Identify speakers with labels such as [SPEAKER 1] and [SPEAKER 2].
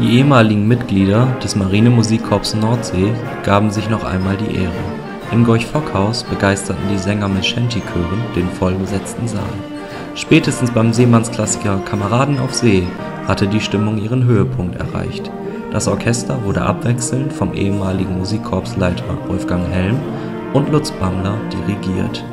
[SPEAKER 1] Die ehemaligen Mitglieder des Marinemusikkorps Nordsee gaben sich noch einmal die Ehre. Im Gorch-Fock-Haus begeisterten die Sänger mit Shantychören den vollbesetzten Saal. Spätestens beim Seemannsklassiker Kameraden auf See hatte die Stimmung ihren Höhepunkt erreicht. Das Orchester wurde abwechselnd vom ehemaligen Musikkorpsleiter Wolfgang Helm und Lutz Bammler dirigiert